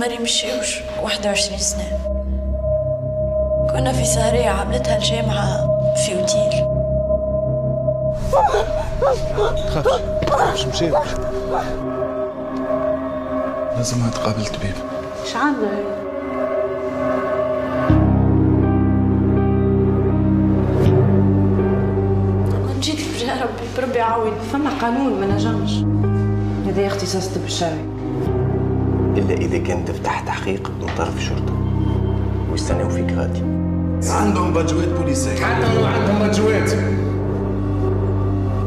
مريم الشيوش 21 سنة. كنا في سهرية عملتها الجامعة في اوتيل تخافش مش مشيت. لازم نتقابل طبيب. إيش عاملة هي؟ جيت بربي عاود فما قانون ما نجمش. هذا اختصاص الطب الشرعي إلا إذا كان تفتح تحقيق بدون طرف شرطة. ويستناو فيك غادي. عندهم بجوات بوليسية حتى لو عندهم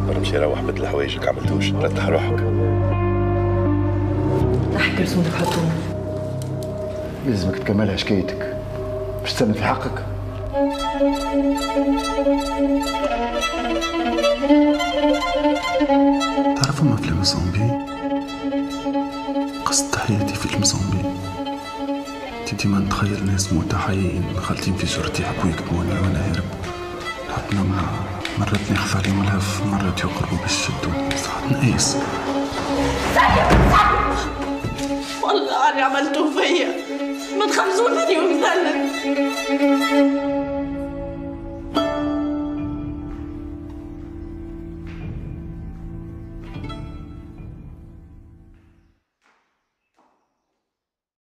أنا مش روح بدل حوايجك عملتوش. رتح روحك. نحكي رسولك حطوه لازمك تكملها حكايتك. باش تسلم في حقك. تعرفوا ما فيلم زومبي قصة حياتي فيلم زومبي انت ديما نتخيل ناس متحيين. خالتين في جرتي يحبوا يكتبوني وأنا هارب نحب نمنع مرات نخفى عليهم الهف مرات يقربوا باش يشدوني ساعات نقيس. والله اللي عملتوه فيا. ما تخمسوني ومثلث